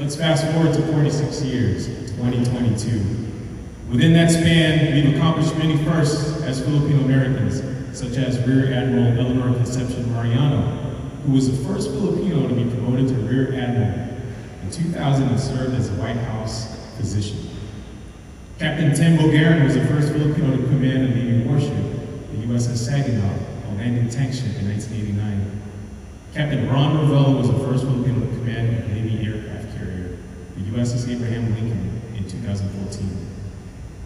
Let's fast forward to 46 years, 2022. Within that span, we've accomplished many firsts as Filipino Americans, such as Rear Admiral Eleanor Concepcion Mariano, who was the first Filipino to be promoted to Rear Admiral. In 2000, and served as a White House physician. Captain Tim Bogarin was the first Filipino to command a Navy warship, the USS Saginaw, a landing tank ship in 1989. Captain Ron Ravelo was the first Filipino to command a Navy aircraft carrier, the USS Abraham Lincoln, in 2014.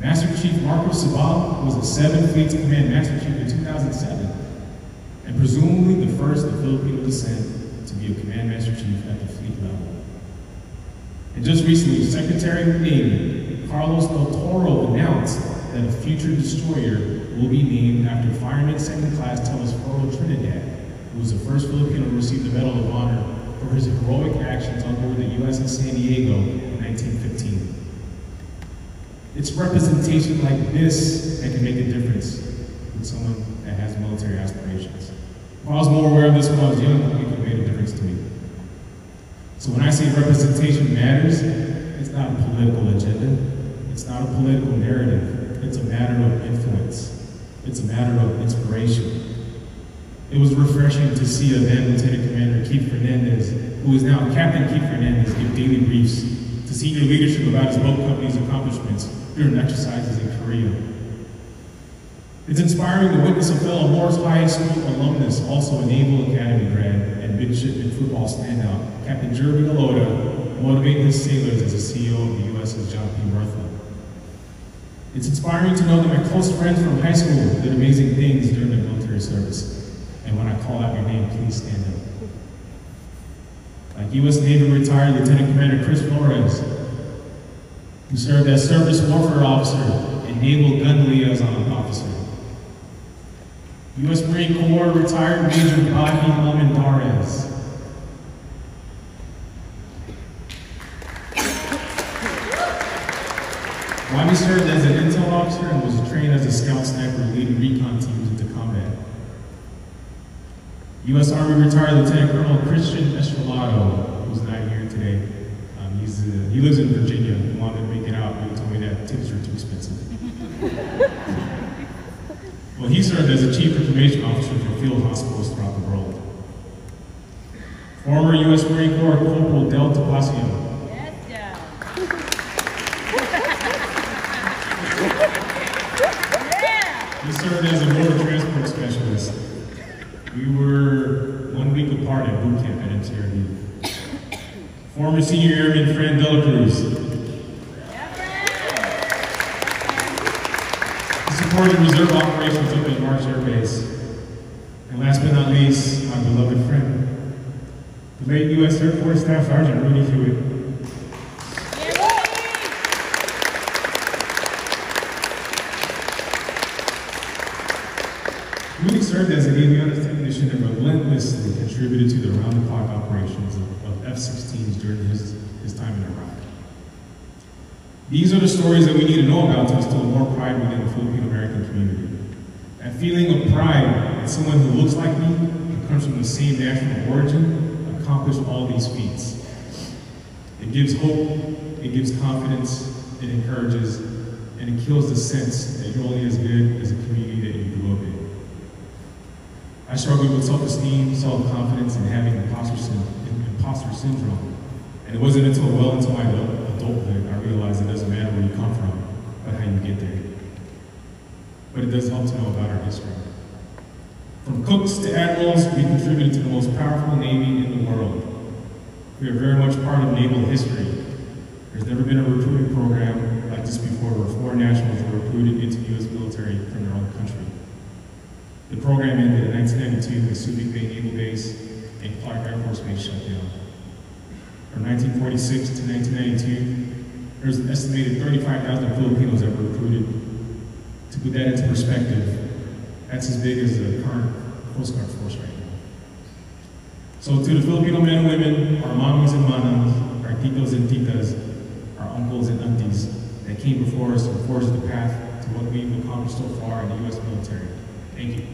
Master Chief Marco Sabal was a 7th Fleet Command Master Chief in 2007, and presumably the first of Filipino descent to be a Command Master Chief at the fleet level. And just recently, Secretary of Navy, Carlos Del Toro, announced that a future destroyer will be named after Fireman Second Class Telesforo Trinidad, who was the first Filipino to receive the Medal of Honor for his heroic actions on board the USS San Diego in 1915. It's representation like this that can make a difference with someone that has military aspirations. If I was more aware of this when I was young, it could have made a difference to me. So when I say representation matters, it's not a political agenda. It's not a political narrative. It's a matter of influence. It's a matter of inspiration. It was refreshing to see a then Lieutenant Commander Keith Fernandez, who is now Captain Keith Fernandez, give daily briefs to senior leadership about his boat company's accomplishments during exercises in Korea. It's inspiring to witness a fellow Morris High School alumnus, also a Naval Academy grad and midshipman football standout, Captain Jeremy Alota, motivate his sailors as a CEO of the USS John P. Murtha. It's inspiring to know that my close friends from high school did amazing things during their military service. And when I call out your name, please stand up. Like U.S. Navy retired Lieutenant Commander Chris Flores, who served as surface Warfare Officer and Naval Gun Liaison Officer. U.S. Marine Corps retired Major Bobby Almendarez. Bobby served as an intel officer and was trained as a scout sniper leading recon teams into combat. U.S. Army retired Lieutenant Colonel Christian Estrelado, who's not here today. He's, uh, he lives in Virginia. He wanted to make it out, but he told me that tickets are too expensive. well, he served as a Chief Information Officer for field hospitals throughout the world. Former U.S. Marine Corps Corporal Del Tapasio. He served as a motor transport specialist. We were one week apart at boot camp at MCRD. Former senior airman Fran Delacruz. He supported reserve operations up at March Air Base. And last but not least, my beloved friend, the late U.S. Air Force Staff Sergeant Rudy Hewitt. Rudy served as an avionics technician and relentlessly contributed to the round-the-clock operations of, of F-16s during his, time in Iraq. These are the stories that we need to know about to instill more pride within the Filipino American community. That feeling of pride that someone who looks like me and comes from the same national origin accomplished all these feats. It gives hope, it gives confidence, it encourages, and it kills the sense that you're only as good as a community that you grew up in. I struggled with self-esteem, self-confidence, and having imposter syndrome. And it wasn't until well into my adulthood I realized it doesn't matter where you come from, but how you get there. But it does help to know about our history. From cooks to admirals, we contributed to the most powerful Navy in the world. We are very much part of naval history. There's never been a recruiting program like this before where foreign nationals were recruited into the U.S. military from their own country. The program ended in 1992 when Subic Bay Naval Base and Clark Air Force Base shut down. From 1946 to 1992, there was an estimated 35,000 Filipinos that were recruited. To put that into perspective, that's as big as the current Coast Guard force right now. So to the Filipino men and women, our mommies and manams, our titos and titas, our uncles and aunties that came before us and forged the path to what we've accomplished so far in the U.S. military. Thank you.